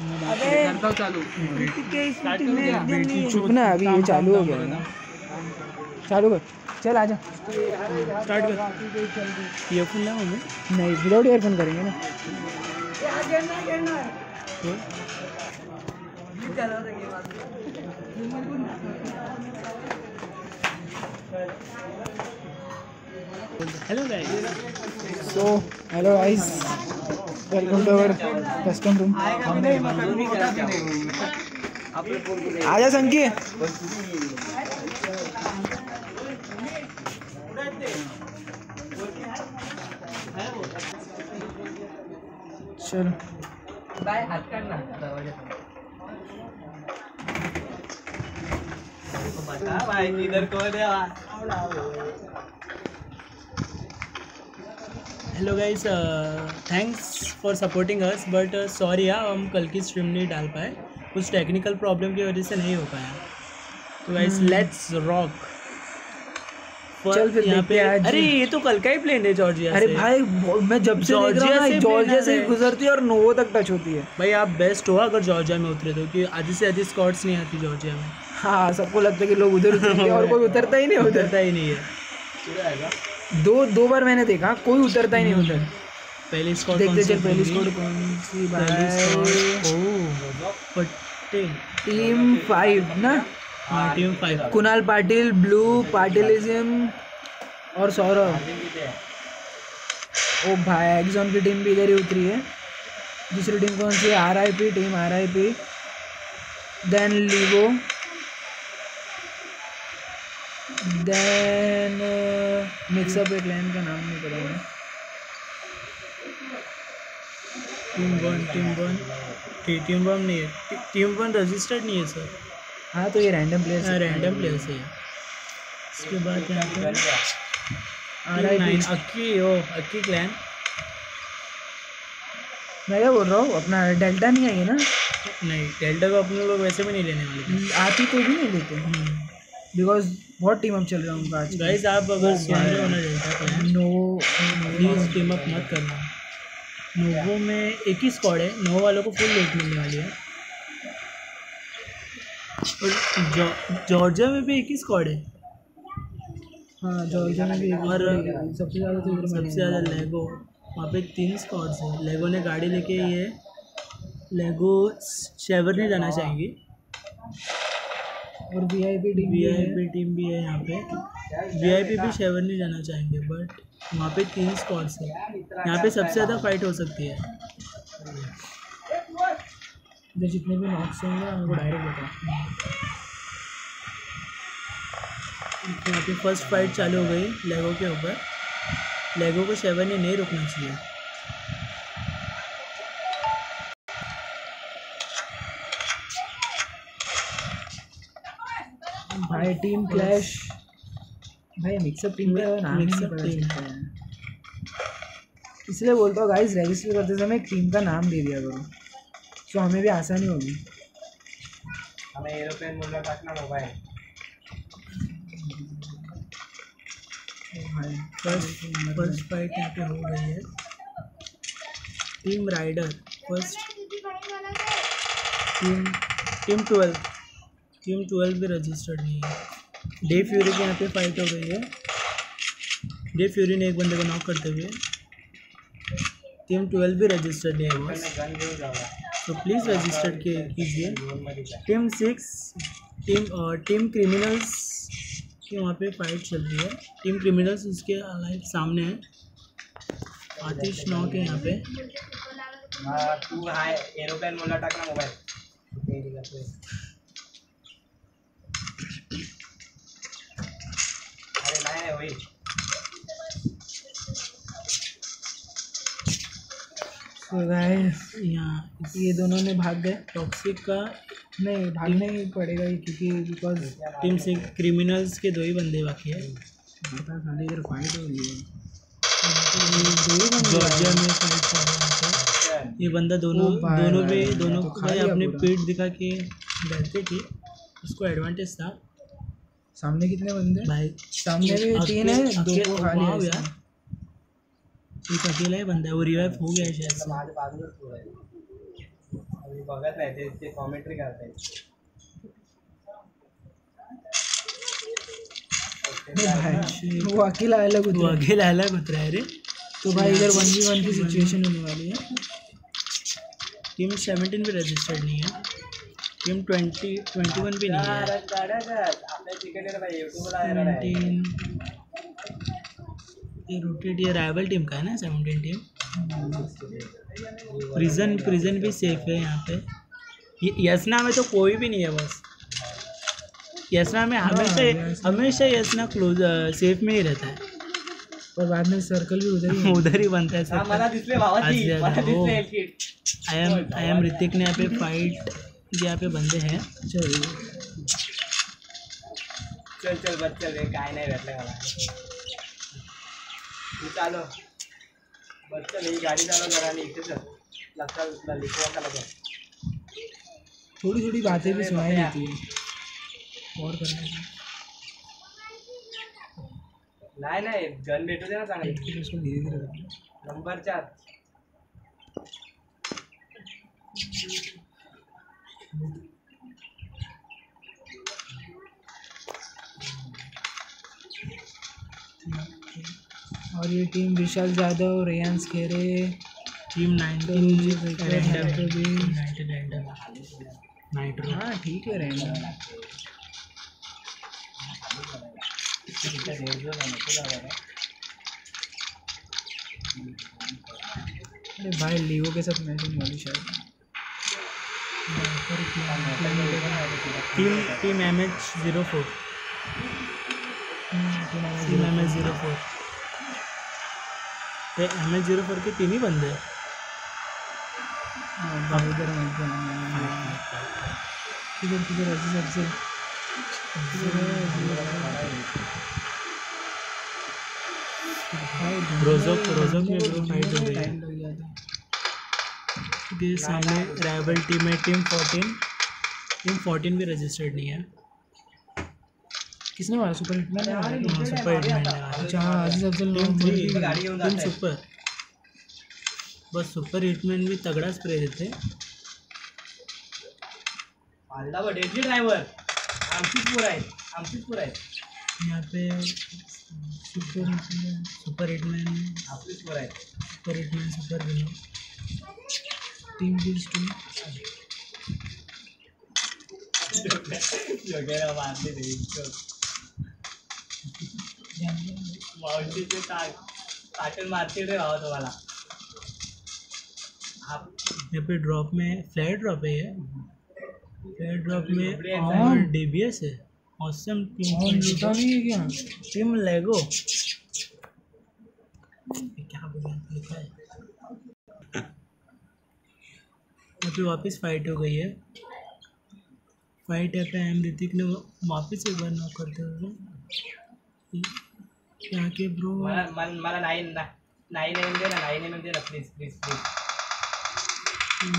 करता हूँ चालू चुप ना अभी ये चालू हो गया ना चालू कर। चल आजा स्टार्ट कर। ईयरफोन ना हमें। नहीं विदाउट ईयरफोन करेंगे ना। Hello guys so hello guys welcome to our custom room आजा संकी चलो बाय हात काढ ना दरवाज़ा बता भाई किधर को Deva hello guys thanks for supporting us but sorry यार हम कल की स्ट्रीम नहीं डाल पाए। कुछ टेक्निकल प्रॉब्लम की वजह से नहीं हो पाया। तो गाइस लेट्स रॉक चल फिर यहाँ पे आज। अरे ये तो कल का ही प्लेन है जॉर्जिया अरे से। भाई मैं जब से देख रहा जॉर्जिया हूँ से जॉर्जिया से गुजरती है और नोवो तक टच होती है। भाई आप बेस्ट हो अगर जॉर्जिया में उतरे तो क्योंकि आधी से आधी स्कॉट्स नहीं आती जॉर्जिया में। हाँ सबको लगता है कि लोग उधर उतरेंगे और कोई उतरता ही नहीं उतरता ही नहीं है। दो दो बार मैंने देखा कोई उतरता ही नहीं उधर। पहली स्कॉट देखते चल पहली स्कोर कौन सी भाई टीम फाइव ना? हाँ team five Kunal Patil blue पाटिलिज्म और सौरभ। ओ भाई एक्जॉन की टीम भी इधर ही उतरी है। दूसरी टीम कौन सी है? R I P team R I P then लीवो then mixup एक लाइन का नाम नहीं पता मुझे। टीम वन टीम वन टी- टीम वन नहीं है। टीम वन रजिस्टर्ड नहीं है सर हाँ तो ये रैंडम प्लेयर्स रैंडम प्लेयर से है। इसके बाद यहाँ पे आर आई नाइन अक्की ओ अक्की क्लैन मैं क्या बोल रहा हूँ? अपना डेल्टा नहीं आई है ना? नहीं डेल्टा को अपने लोग वैसे भी नहीं लेने वाले। आती तो भी नहीं लेते। बिकॉज़ बहुत टीम अप चल रहा है उनका आज। गाइस आप अगर सुन रहे हो ना नो प्लीज़ टीम अप मत करना। नोवो में एक ही स्क्वाड है नोवो वालों को फुल लूट मिलने वाली है। और जॉर्जिया में भी एक ही स्क्वाड है। हाँ जॉर्जिया में भी और सबसे ज़्यादा तो सबसे ज़्यादा लेगो वहाँ पे तीन स्क्वाड्स हैं। लेगो ने गाड़ी लेके ये लेगो शेवर नहीं जाना चाहेंगे। और V I P team V I P team भी है यहाँ पे। वी आई पी भी शेवर नहीं जाना चाहेंगे बट वहाँ पे तीन स्क्वाड्स हैं। यहाँ पे सबसे ज़्यादा फाइट हो सकती है। जो जितने भी नॉक्स होंगे उनको डायरेक्ट बताओ। यहाँ पे फ़र्स्ट फाइट चालू हो गई लेगो के ऊपर। लेगो को शेवर ने नहीं रुकना चाहिए। टीम क्लैश भाई मिक्सअप टीम का नाम ही team। चलता है इसलिए बोलता हूँ गाइस रजिस्टर करते समय एक टीम का नाम दे दिया करो। तो हमें भी आसानी होगी। हमें एरोप्लेन मुल्ला टाकना मोबाइल फ़र्स्ट फ़र्स्ट फाइट यहाँ पे हो गई है। Team rider first team team twelve team twelve भी रजिस्टर्ड नहीं है। डे फ्यूरी की यहाँ पे फाइट हो गई है। डे फ्यूरी ने एक बंदे को नॉक करते हुए टीम ट्वेल्व भी रजिस्टर्ड नहीं है तो प्लीज़ रजिस्टर के कीजिए। Team six team team criminals की वहाँ पे फाइट चल रही है। टीम क्रिमिनल्स उसके लाइक सामने है। आतिश नॉक के यहाँ पे। हा, तू एरोप्लेन मुल्ला टाकना मोबाईल नाही नाही तो गाइस यहाँ ये दोनों ने भाग गए। टॉक्सिक का नहीं भागना ही पड़ेगा ये क्योंकि बिकॉज़ टीम सिक्स क्रिमिनल्स के दो ही बंदे बाकी है। साले इधर फाइट हो रही है। जॉर्जिया में फाइट चल रहा है पे। ये बंदा दोनों दोनों पे दोनों तो भाई अपने पेट दिखा के डरते थे। उसको एडवांटेज था। सामने कितने बंदे? भाई सामने भी तीन है दो को खा लिया वाव इसने। यार। एक अकेला ही बंदा है वो रिवाइव हो गया है शायद से माझ्या बाजूलाच तू आहे बघत नाही ते ते कॉमेंट्री करतायत अरे भाई वो अकेला अलग वो अकेला अलग उतरा है रे। तो भाई इधर वन वी वन की सिचुएशन होने वाली है। टीम सेवनटीन भी रजिस्टर्ड नहीं है। टीम ट्वेंटी ट्वेंटी वन भी नहीं है। ये रोटेट ये राइवल टीम का है ना सेवनटीन टीम प्रिजन प्रिजन भी सेफ़ है यहाँ पे। यसना में तो कोई भी नहीं है बस। यसना में हमेशा यसना- हमेशा यसना क्लोज सेफ़ में ही रहता है। पर बाद में सर्कल भी उधर ही उधर ही बनता है हा, हो. kid. I am I am Hrithik ने यहाँ पे फाइट यहाँ पे बंदे हैं। चल। चल चल बस चल काय नाही भेटलं मला चालव बस चल ही गाडी चालव जरा आणि इथे चल लक्षात लिखवा का लगा। थोड़ी थोड़ी बातें भी सुनाई देती है। और करने नाही नाही गन भेटू दे ना चांगली उसको धीरे धीरे नंबर चार। ये टीम विशाल यादव रेयांस खेरे टीम नाइनटीन हाँ ठीक है अरे भाई लीवो के साथ मैच होने वाली शायद। Team team M H zero four team M H zero four M H zero four के तीन ही बंदे हैं हाँ, किधर किधर ऐसे रोजोक रोजोक में ब्रो फाइट हो गई है सामने राइवल टीम है टीम फोर्टीन टीम फोर्टीन भी रजिस्टर्ड नहीं है. किसने मारा? सुपर हिटमैन ने मारा? हाँ, सुपर हिटमैन ने मारा। अच्छा हाँ Aziz Afzal team team. Super बस सुपर हिटमैन भी तगड़ा स्प्रे देते आमचीच पोर आमचीच पोर यहाँ पे सुपर सुपर हिटमैन पोर सुपर हिटमैन सुपर विनो टीम किल्स टू वगैरे मारले ते मावशीचे काटून मारतील रे भावा तुम्हाला. आप यहाँ पे ड्रॉप में फ्लैट ड्रॉप है ये. फ्लैट ड्रॉप में। और डीबीएस है ऑसम और टीम लूटा नहीं है क्या? टीम लेगो ये क्या बोला लिखा है? पे वापस फाइट हो गई है. फाइट है पे एम ऋतिक ने वापस एक बार नॉक करते हुए यहाँ के ब्रो मला मला मला नाही ना नाही नेम दे ना नाही नेम दे ना प्लीज़ प्लीज़ प्लीज़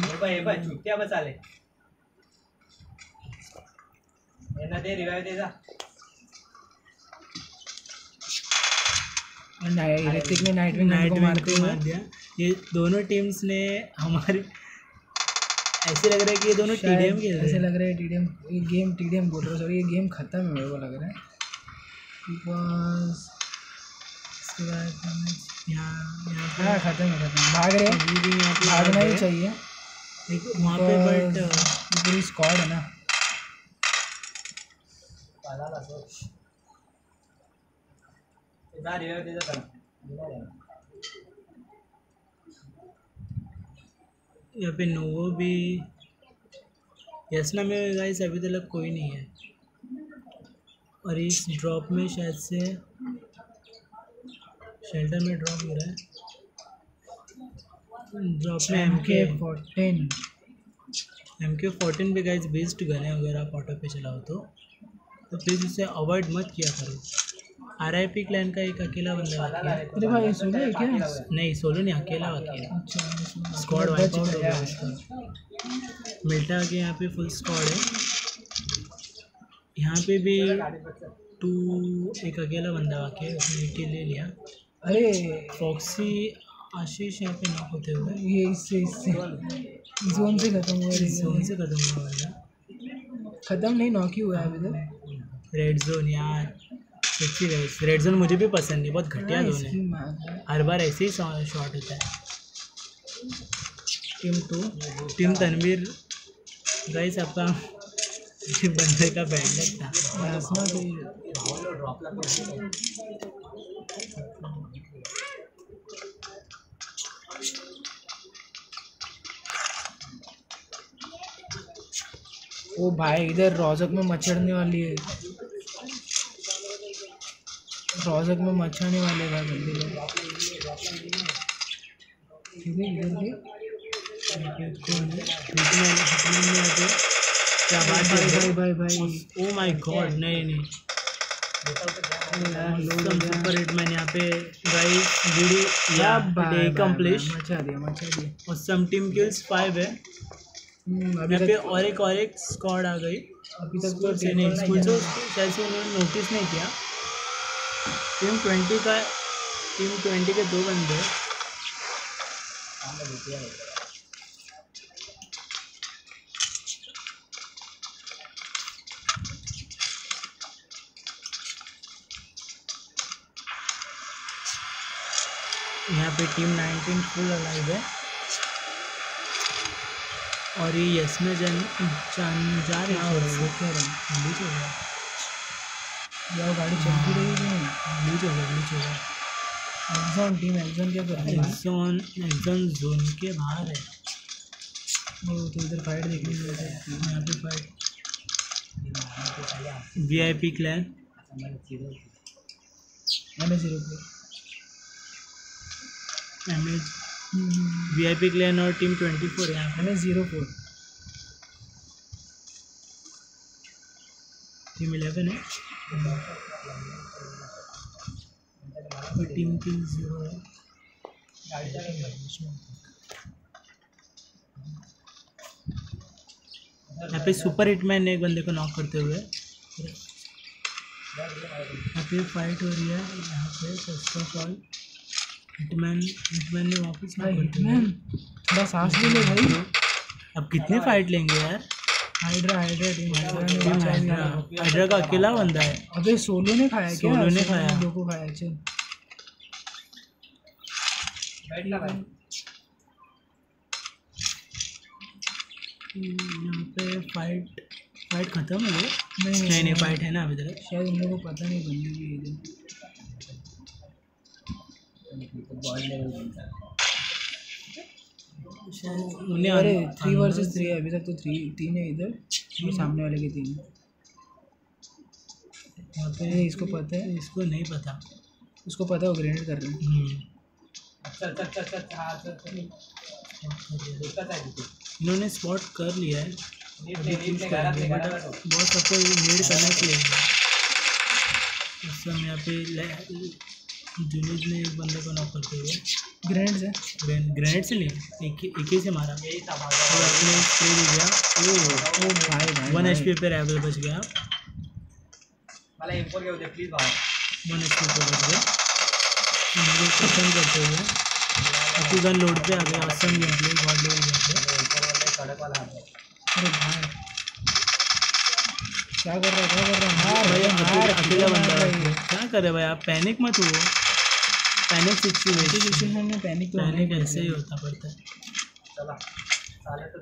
हे बघ हे बघ चुट्ट्या बस आले यांना दे रिवाय दे जा ऋतिक ने नाइट विंग नाइट को मारते को मार दिया ये दोनों टीम्स ने हमारे ऐसे लग रहा है कि ये दोनों टीडीएम खेल ऐसे लग रहा है टीडीएम ये गेम टीडीएम बोल रहा हूँ सॉरी ये गेम खत्म है मेरे को लग रहा है बिकॉज़ यहाँ खत्म है। खत्म भाग रहे भागना ही चाहिए। एक वहाँ पे बट पूरी स्क्वाड है ना. यहाँ पे नोवो भी यसना में गाइस अभी तक कोई नहीं है। और इस ड्रॉप में शायद से शेल्टर में ड्रॉप हो रहा है। ड्रॉप में M K fourteen M K fourteen भी गाइस बेस्ट गन है अगर आप ऑटो पे चलाओ तो। तो प्लीज़ उसे अवॉइड मत किया करो। आर आई पी क्लैन का एक अकेला बंदा बाकी है। अरे भाई ये सुन है क्या? नहीं सोलो नहीं अकेला बाकी है। स्क्वाड वाइप आउट हो गया। उसका। मिल्टा के यहाँ पे फुल स्क्वाड है। यहाँ पे भी टू एक अकेला बंदा बाकी है उसने ले लिया। अरे फॉक्सी आशीष यहाँ पे नॉक होते हुए। ये इससे इससे। जोन से खत्म हुआ है जोन से खत्म हुआ है खत्म नहीं नॉक ही हुआ है अभी तक रेड जोन यार। सच्ची रेड जोन मुझे भी पसंद नहीं बहुत घटिया हाँ, जोन है। का। हर बार ऐसे ही शॉट होता है। Team two team Tanveer guys आपका बंदे का बैड लक था। ओ भाई, इधर रोजक में मचड़ने वाली है। रोजक में मच्छरने वाले भाई भाई भाई भाई भाई। ओ माय गॉड नहीं नहीं। सुपर हिटमैन यहाँ पे गाइस या डे मचा दिया मचा दिया। और सम टीम किल्स फाइव है। हम्म, अभी पे और एक और एक स्क्वाड आ गई। अभी तक तो स्कूल से नहीं नहीं स्कूल से शायद से उन्होंने नोटिस नहीं किया। टीम ट्वेंटी का टीम ट्वेंटी के दो बंदे। हैं। यहाँ पे टीम 19 फुल अलाइव है। और ये यस में जन जान जा रहे हो है हैं वो क्या हो रहा है। हो गया यार गाड़ी चलती रही कि नहीं? ग्लिच हो गया ग्लिच हो। गया एग्जॉन टीम एग्जॉन क्या कर रही है? एक्सोन एक्सोन जोन के बाहर है। वो तो इधर फाइट देखने को मिलता है यहाँ पे fight V I P clan मैंने ज़ीरो पे M H V I P clan और टीम ट्वेंटी फोर यहाँ मैंने ज़ीरो फोर टीम इलेवन है. और टीम किल ज़ीरो है. यहाँ पे सुपर हिटमैन ने एक बंदे को नॉक करते हुए. यहाँ पे फाइट हो रही है. यहाँ पे first of all hitman hitman ने वापस भाई हिटमैन थोड़ा सांस ले ले भाई। अब कितने फाइट लेंगे यार? हाइड्रा हाइड्रा टीम हाइड्रा ने टीम। हाइड्रा हाइड्रा का अकेला बंदा है। अबे सोलो ने खाया क्या? सोलो ने खाया। दो को खाया चल। बैठना भाई यहाँ पे फाइट फाइट खत्म है वो नहीं नहीं नहीं फाइट है ना अभी तक। शायद उन लोगों को पता नहीं बंदे है उन्हें अरे थ्री वर्सेस थ्री है अभी तक तो थ्री तीन है इधर। और सामने वाले के तीन यहाँ पे इसको पता है इसको नहीं पता। उसको पता है वो ग्रेनेड कर रहे हैं। हम्म, चल चल चल चल हाँ है इन्होंने स्पॉट कर लिया है। बहुत सबको नीड करने के लिए। उस समय यहाँ पे जुनीज ने एक बंदे को नॉक करते हुए। ग्रेनेड से ग्रेनेड से नहीं एक ही- एक ही से मारा। यही था और अपने स्प्रे दे दिया। ओ भाई भाई वन एच पी पे रैवल बच गया। M four please one H P पे बच गया। इनको खत्म करते हुए। अपनी गन लोड पे आ गया awesome game play god level game play अरे भाई। क्या कर रहा है क्या कर रहा है? मार भाई मार अकेला बंदा है? भाई क्या करे भाई आप पैनिक मत हुओ। पैनिक सिचुएशन सिचुएशन में पैनिक तो पैनिक ऐसे ही होता पड़ता है। चला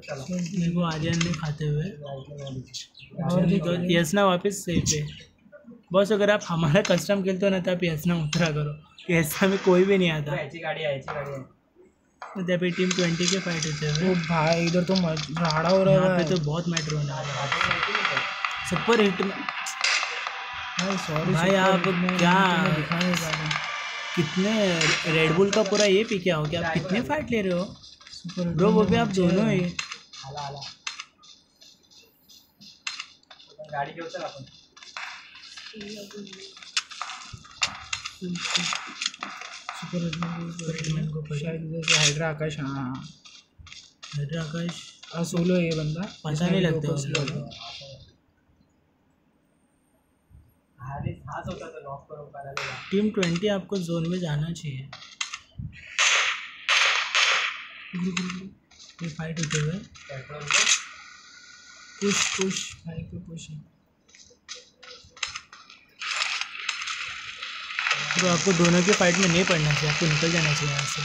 चला। मेरे को आर्यन ने खाते हुए। और देख। तो यसना वापस सेफ़ है बस अगर आप हमारा कस्टम खेलते हो ना तो आप यसना उतरा करो। यसना में कोई भी नहीं आता। याची गाडी आहे याची गाडी तो टीम ट्वेंटी के फाइट होते हुए भाई इधर तो राड़ा हो रहा यहाँ है। पे तो बहुत मैटर होने वाला है। सुपर हिट में। भाई सॉरी भाई, आप क्या- कितने रेडबुल का पूरा ये पी क्या हो गया आप कितने फाइट ले रहे हो? सुपर ब्रो वो भी आप दोनों ही। आला आला। गाडी घेऊ चल आपण सुपर हिटमैन को शायद इधर से हाइड्रा आकाश हाँ हाँ हरे आकाश हाँ सोलो है ये बंदा। पता नहीं लगता ऊपर उस से लोग वाला। हारी हाच होता तो नॉक करून करायला टीम ट्वेंटी आपको जोन में जाना चाहिए। ये फाइट होते हुए। पुश पुश फाइव पे पुश है। तो आपको दोनों के फाइट में नहीं पड़ना चाहिए आपको निकल जाना चाहिए यहाँ से।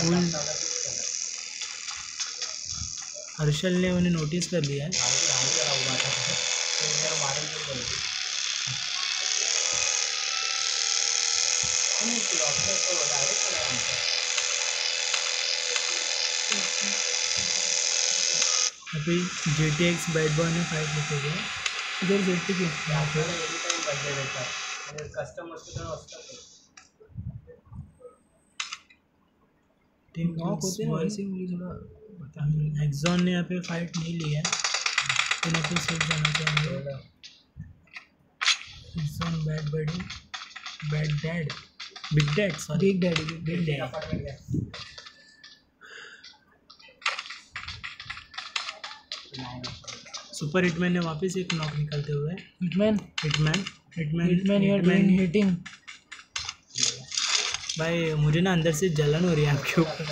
फुल हर्षल ने उन्हें नोटिस कर लिया है। अभी J T X bat boy ने फाइट होते हुए इधर सेफ्टी की कस्टम हॉस्पिटल असतात टीम नॉक होते हैं ना वैसे ही मुझे थोड़ा बता एक्जॉन ने यहाँ पे फाइट नहीं ली है। तो यहाँ पे सेफ़ जाना चाहेंगे। Exxon bad buddy bad dad big dad sorry big daddy big dad super hitman ने वापस एक नॉक निकालते हुए hitman? Hitman. Hitman hitman you are doing hitting भाई मुझे ना अंदर से जलन हो रही है आपके ऊपर।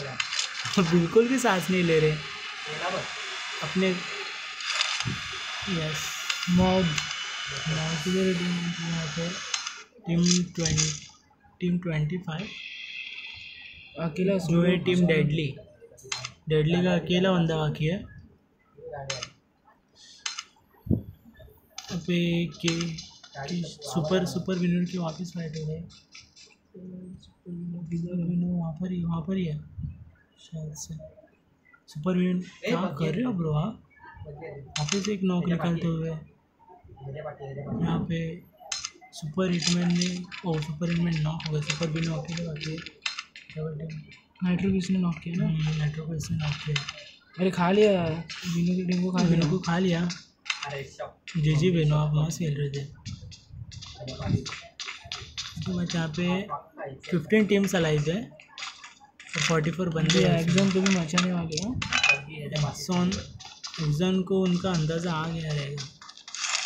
बिल्कुल भी सांस नहीं ले रहे। अपने यस मॉब है टीम यहाँ पे team twenty team twenty five अकेला जो है टीम डेडली डेडली का अकेला बंदा बाकी है। अबे के, के सुपर सुपर विनर की वापस हो सुपर विनर वहाँ पर ही वहाँ पर ही है शायद से। सुपर विनर क्या कर रहे हो ब्रो आप वापस एक नॉक निकालते हुए। यहाँ पे सुपर हिटमैन ने ओ सुपर हिटमैन नॉक हो गया सुपर विनर अकेले बाकी है। डबल टीम नाइट्रो किसने नॉक किया ना? नेटवर्क को इसने नॉक किया। अरे खा लिया विनू की टीम को खा विनू को खा लिया। जी जी विनू आप मस्त खेल रहे थे। तो मैं यहाँ पे फिफ्टीन टीम्स अलाइव है और फोर्टी फोर बंदे एग्ज़ाम को भी मचाने वाले हैं? एक्जन को उनका अंदाज़ा आ गया रहेगा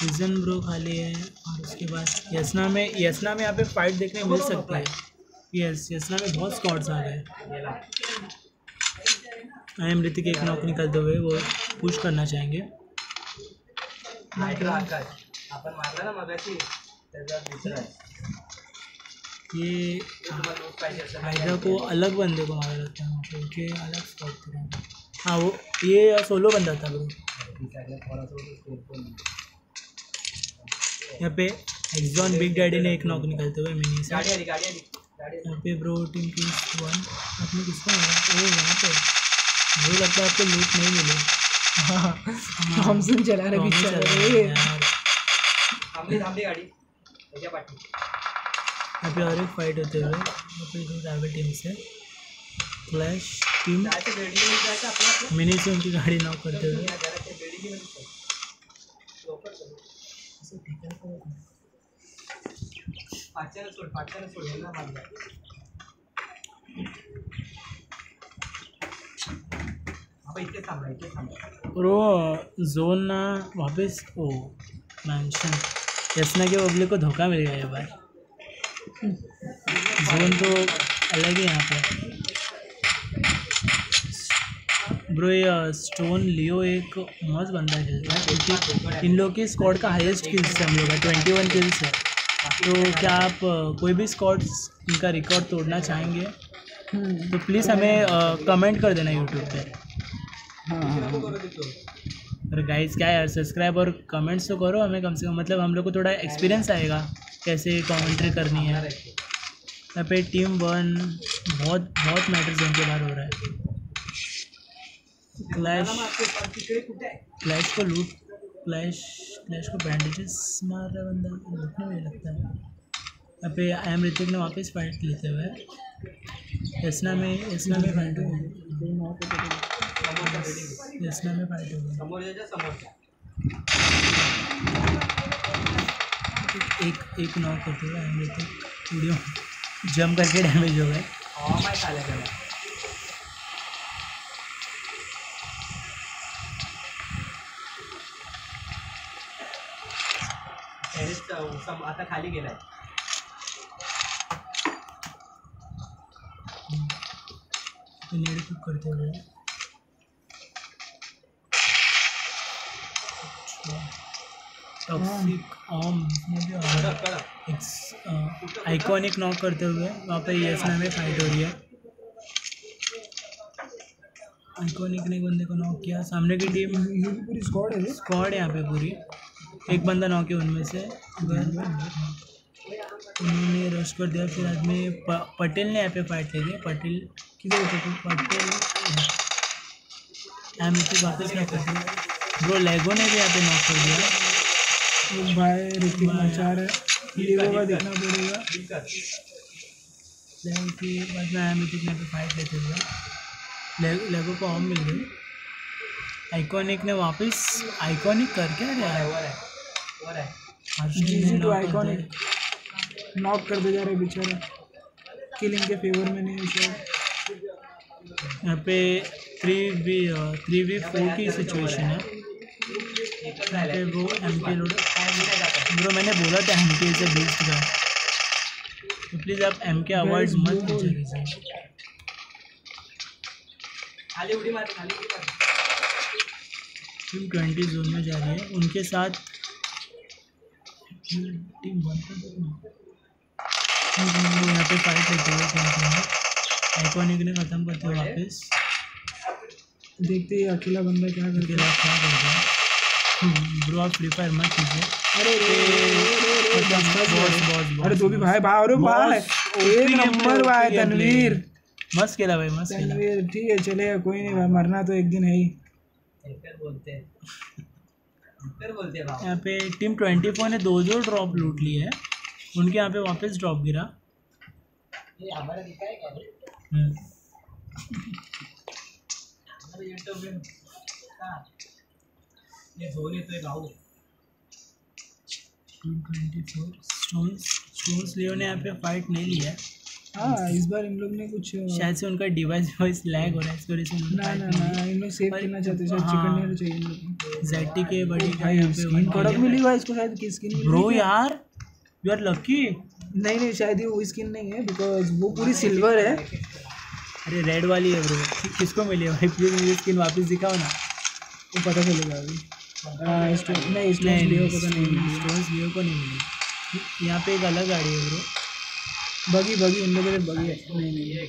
एक्जन ब्रो खाली है और उसके बाद यसना में यसना में यहाँ पे फाइट देखने मिल सकती है। यस यसना में बहुत स्कॉट्स आ गए आई एम ऋतिक एक नॉक निकलते हुए वो पुश करना चाहेंगे। नाईट आकाश आपण मारला ना मगाशी त्याचा दुसरा आहे. ये हाइड्रा को अलग बंदे को मारा जाता है पे उनके अलग स्कॉट थे हाँ वो ये सोलो बंदा था ब्रो यहाँ पे एक्जॉन बिग डैडी ने एक नॉक निकलते हुए मिनी से. यहाँ पे ब्रो टीम की वन आपने किसको मारा? ओ यहाँ पे। मुझे लगता है आपको लूट नहीं मिले। थॉमसन चला रहे Thomas पीछे चला रहा है यार। थांबली थांबली गाडी। त्याच्या पाठी यहाँ पे और एक फाइट होते हुए। यहाँ दो राइवल टीम से क्लैश टीम मिनी से उनकी गाड़ी नॉक करते हुए. पाच्यानं सोड पाच्यानं सोड यांना मारलं और वो जोन ना वापस ओ मैंशन यसना के पब्लिक को धोखा मिल गया ये बार। जोन तो अलग है यहाँ पे। ब्रो ये स्टोन लियो एक मस्त बंदा है क्योंकि इन लोग के स्क्वाड का हाईएस्ट किल्स है हम लोग का ट्वेंटी वन किल्स है तो क्या आप कोई भी स्क्वाड इनका रिकॉर्ड तोड़ना चाहेंगे? हम्म, तो प्लीज़ हमें कमेंट कर देना यूट्यूब पे। हाँ हाँ। और गाइस क्या यार सब्सक्राइब और कमेंट्स तो करो हमें कम से कम मतलब हम लोग को थोड़ा एक्सपीरियंस आएगा, कैसे कमेंट्री करनी है। यहाँ पे टीम वन बहुत बहुत मैटर जोन के बाहर हो रहा है। क्लैश क्लैश को लूट क्लैश क्लैश को बैंडेजेस मार रहा बंदा लूटने में लगता है। यहाँ पे आई एम ऋतिक ने वापस फाइट लेते हुए यसना में यसना में फाइट हो में हो एक एक नॉक करते हुए हम लोग तो वीडियो जम करके डैमेज हो गए। त्याला टेरेस सम आता खाली गेलाय नेड कुक करते हुए टॉक्सिक ऑम कड़क आइकॉनिक नॉक करते हुए, वहाँ पे यस नाम में फाइट हो रही है। आइकॉनिक ने बंदे को नॉक किया। सामने की टीम पूरी स्क्वाड है स्क्वाड यहाँ पे पूरी। एक बंदा नॉक है उनमें से। उन्होंने रश कर दिया। फिर आदमी पटेल ने यहाँ पे फाइट ले लिया पटेल किधर पटेल? पटेल यहाँ में तो वापस क्या पटेल ब्रो लेगो ने भी यहाँ पे नॉक कर दिया। वो भाई ऋतिक मचा रहा है लीगो का देखना पड़ेगा। लेगो की बाद में आया यहाँ पे फाइट लेते हुए लेगो को ऑम मिल गई। आइकॉनिक ने वापस आइकॉनिक कर क्या रहा है ओवर है ओवर है ने जीजी टू कर। आइकॉनिक नॉक करते जा रहे बेचारा। किलिंग के फेवर में नहीं है शायद। यहाँ पे three v three v four की सिचुएशन है। वो एम के लोड ब्रो मैंने बोला था एम के से बेस्ट का। तो प्लीज़ आप एम के अवॉइड मत कीजिए। खाली उड़ी मारते खाली उड़ी टीम ट्वेंटी जोन में जा रही है। उनके साथ टीम वन यहाँ पे फाइट लेते हुए टीम में आइकॉनिक ने ख़त्म करते हुए वापस। देखते ही अकेला बंदा क्या करता अकेला क्या कर दिया ब्रो आप फ्री फायर मत कीजिए। है अरे रे, रे, रे, रे, बस, बस, बॉस, बॉस, बॉस, अरे तो भी भाई भाई अरे भाई एक नंबर भाई। तनवीर। मस्त खेला भाई मस्त खेला। तनवीर ठीक है चलेगा कोई नहीं भाई मरना तो एक दिन है ही। बोलते हैं। हैं यहाँ पे टीम ट्वेंटी फोर ने दो दो ड्रॉप लूट ली है। उनके यहाँ पे वापस ड्रॉप गिरा। ये हमारा ये धोनी तो twenty four stones stones Leo ने यहाँ पे फाइट नहीं लिया। है इस बार इन लोग ने कुछ शायद से उनका डिवाइस डिवाइस लैग हो रहा है इसकी वजह से ना ना नहीं ना इन लोग सेव करना चाहते शायद हाँ। चिकन नहीं चाहिए इन लोग। ZT के बड़ी भाई यहाँ पे स्किन one कड़क kill है। मिली भाई इसको शायद की स्किन ब्रो यार यू आर लकी नहीं नहीं शायद ये वो स्किन नहीं है बिकॉज़ वो पूरी सिल्वर है। अरे रेड वाली है ब्रो किसको मिली है भाई? प्लीज़ मुझे स्किन वापस दिखाओ ना। वो पता चलेगा अभी। नहीं मिली। स्टोन्स को मिली। यहाँ पे एक अलग गाड़ी है ब्रो। बगी बगी इन लोगों के बगी है। नहीं नहीं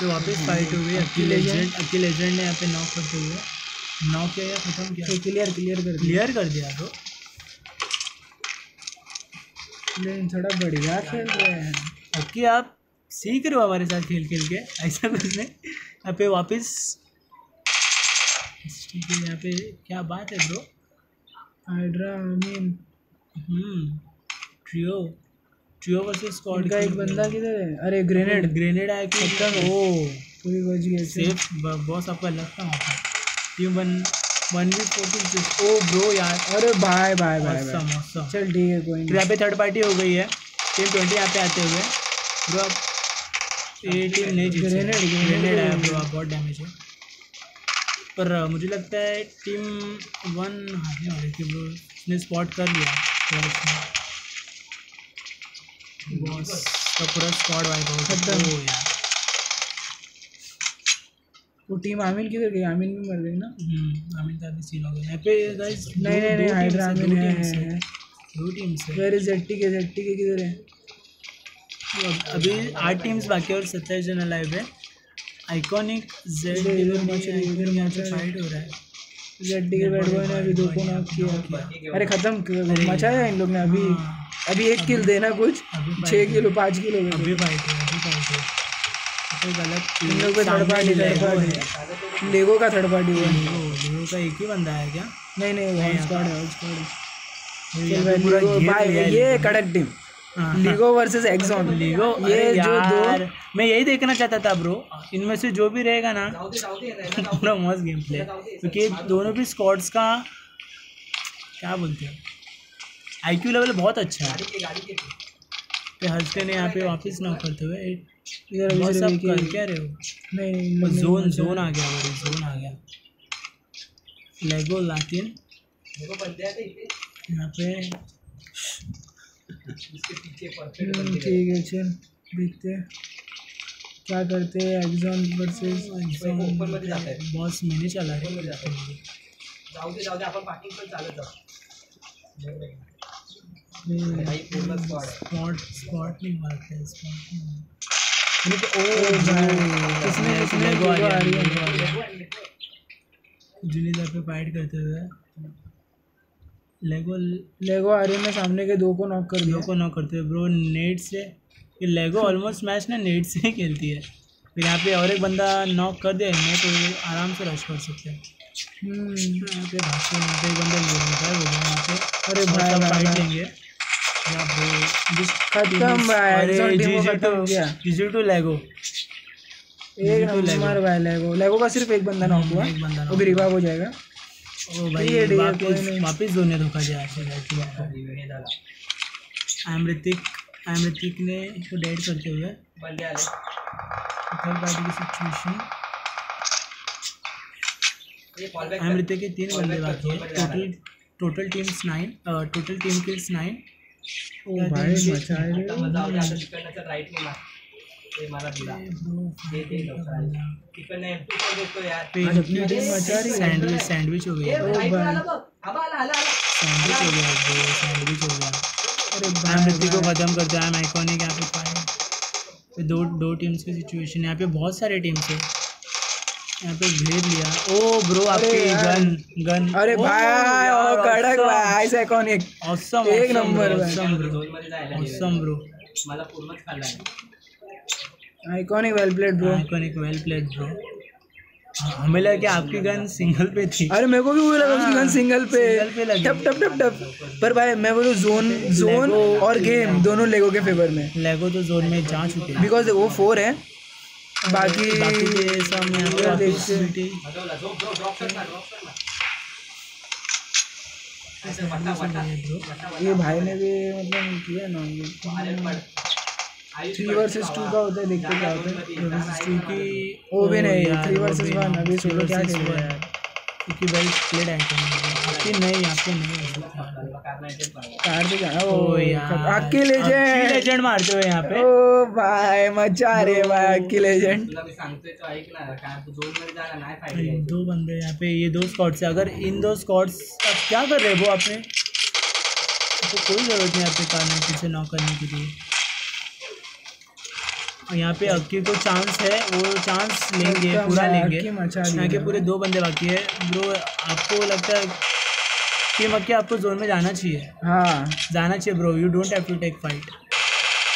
तो वापस फाइट हो गई। अक्की लेजेंड अक्की लेजेंड ने यहाँ पे नॉक करते हुए। नॉक किया या खत्म किया? तो क्लियर क्लियर कर दिया। क्लियर कर दिया ब्रो। लेकिन थोड़ा बढ़िया खेल रहे हैं। अक्की आप सीख रहे हो हमारे साथ खेल खेल के? ऐसा कुछ नहीं। यहाँ पे वापस ठीक है यहाँ पे क्या बात है bro hydra I mean trio trio versus squad इनका एक बंदा किधर है? अरे ग्रेनेड ग्रेनेड आया कि ओ पूरी बच गई सेफ़ बॉस आपका लगता वहाँ पे team one one v forty ओ ब्रो यार। अरे बाय बाय बाय चल ठीक है कोई यहाँ पे थर्ड पार्टी हो गई है। टीम ट्वेंटी यहाँ पे आते हुए। ब्रो अब ये टीम नहीं जीत grenade ग्रेनेड आया ब्रो आप बहुत डैमेज है। पर मुझे लगता है टीम वन हारने वाली थी ब्रो उसने स्पॉट कर लिया। बॉस का पूरा स्क्वाड वाइप हो खत्म। ओ यार वो टीम आमिन किधर गई आमिन भी मर गई ना? हम्म आमिर का भी सीन हो गया। पे गाइस नहीं नहीं नहीं हाइड्रा आमिन है, है, है। दो टीम्स है वेर इज़ जेट्टी के जेट्टी के किधर है? अभी आठ टीम्स बाकी है और सत्ताईस जन अलाइव है। आइकॉनिक जेड इधर- इधर मच रही है, इधर यहाँ मच पे फाइट हो रहा है। जेट्टी के बैट बॉय ने अभी दो को नॉक किया। अरे खत्म मचाया इन लोग ने अभी। हाँ, अभी एक किल देना कुछ छः किलो पाँच किलो अभी फाइट है अभी फाइट है। तो गलत इन लोग पे थर्ड पार्टी थर्ड पार्टी लेगो का थर्ड पार्टी हुआ। लियो का एक ही बंदा है क्या? नहीं नहीं हॉट स्क्वाड है स्क्वाड है ये लीगो लीगो। कड़क टीम लीगो वर्सेस एक्सॉन लीगो ये जो दो मैं यही देखना चाहता था ब्रो इनमें से जो भी रहेगा ना पूरा मस्त गेम प्ले क्योंकि दोनों भी स्क्वाड्स का क्या बोलते हैं? आईक्यू लेवल बहुत अच्छा है। तो हँसते ने यहाँ पे वापस नॉक करते हुए। इधर ही- कर क्या रहे हो? नहीं ने जोन जोन आ गया बड़ी जोन आ गया। लेगो लातिन आते इतने यहाँ पे ठीक है चल देखते हैं। क्या करते हैं एक्सॉन वर्सेस ओपन मध्ये जात। आहे बॉस मैंने चला है जाऊ दे जाऊ दे आपण पार्किंग पण चालत जाऊ स्पॉट स्पॉट नहीं मारते हैं स्पॉट ओ भाई किसने किसने आ रही है Lego आ रही है जुनी पे फाइट करते हुए। लेगो लेगो आर्यन ने सामने के दो को नॉक कर दिया। लोगों को नॉक करते हुए ब्रो नेट से ये लेगो ऑलमोस्ट मैच ना नेट से ही खेलती है। फिर यहाँ पे और एक बंदा नॉक कर दे मैं तो आराम से रश कर सकते हैं। हम्म, यहाँ पे भागते यहाँ पे एक बंदा गायब हो गया यहाँ पे। अरे भाई फाइट लेंगे खत्म भाई हो जीजी टू लेगो एक नंबर भाई लेगो लेगो का सिर्फ़ एक बंदा नॉक हुआ एक बंदा वो भी रिवाइव हो जाएगा। ओ भाई वापस वापस दोनों धोखा दिया hey I am Hrithik I am Hrithik ने इसको डेड करते हुए थर्ड पार्टी की सिचुएशन ये call back I am Hrithik के तीन बंदे बाकी हैं। Total total teams nine total team kills nine ओ भाई मचा है रे। मज़ा अपनी टीम मचा रही सैंडविच सैंडविच हो गया। आला आला सैंडविच हो गया सैंडविच हो गया। अरे भाई को खत्म करते हैं आइकॉनिक यहाँ पे फाइट दो दो टीम्स की सिचुएशन यहाँ पे बहुत सारे टीम्स है। यहाँ पे घेर लिया। ओ ब्रो आपकी। गन गन अरे भाई ओ कड़क भाई ऐसा आइकॉनिक ऑसम एक number awesome bro awesome bro मला पूर्णच खाल्ला iconic well played bro iconic well played bro हमें लगा कि आपकी गन सिंगल पे थी। अरे मेरे को भी वही लगा उसकी गन सिंगल पे। सिंगल पे लगी। टप टप टप टप। पर भाई मैं बोलूँ जोन जोन और गेम दोनों लेगो के फेवर में। लेगो तो जोन में जा चुके हैं। बिकॉज़ वो फोर है। बाकी हैं। ये भाई ने भी मतलब किया ना। आयुष थ्री वर्सेस टू का होता है। देखते क्या होता है क्योंकि वो भी नहीं, वो versus भी one, नहीं, अभी solo क्या खेल रहे। हैं। यार? क्योंकि वेल प्लेड आइटम आपकी नहीं आपको नहीं हो। कार से जाना ओ ओ यार अक्की लेजेंड लेजेंड मारते हुए यहाँ पे। ओ भाई मचा रे भाई अक्की लेजेंड तुला मी सांगतोय तो तू नाही भाई, दो बंदे यहाँ पे ये दो स्कॉट्स है। अगर इन दो स्कॉट्स अब क्या कर रहे हैं वो आपने? तो कोई ज़रूरत नहीं आपके कार नाइट से नॉक करने के लिए। यहाँ पे अक्की को चांस है वो चांस लेंगे पूरा लेंगे। अक्की मचा दिया यहाँ के पूरे दो बंदे बाकी है। ब्रो आपको लगता है कि मक्के आपको जोन में जाना चाहिए? हाँ। जाना चाहिए bro you don't have to take fight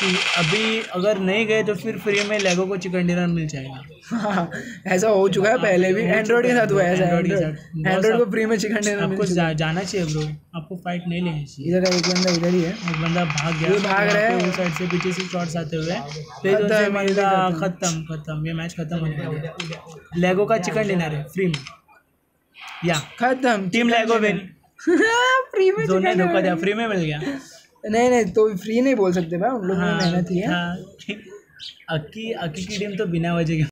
कि अभी अगर नहीं गए तो फिर फ्री में लेगो को चिकन डिनर मिल जाएगा। हाँ, ऐसा हो चुका है पहले भी। एंड्रॉइड के साथ हुआ है ऐसा एंड्रॉइड को फ्री में चिकन डिनर आपको जा, जाना चाहिए ब्रो आपको फाइट नहीं लेनी चाहिए। है। इधर का एक बंदा इधर ही है। एक बंदा भाग गया। भाग रहा है। उस साइड से पीछे से शॉट्स आते हुए। खत्म, खत्म। ये मैच खत्म होने वाला है। लेगो का चिकन डिनर है फ्री में। या खत्म टीम लेगो विन फ्री में धोखा दिया। फ्री में मिल गया। नहीं नहीं तो फ्री नहीं बोल सकते भाई उन लोगों ने हाँ, मेहनत ही है। हाँ, अक्की अक्की की टीम तो बिना वजह के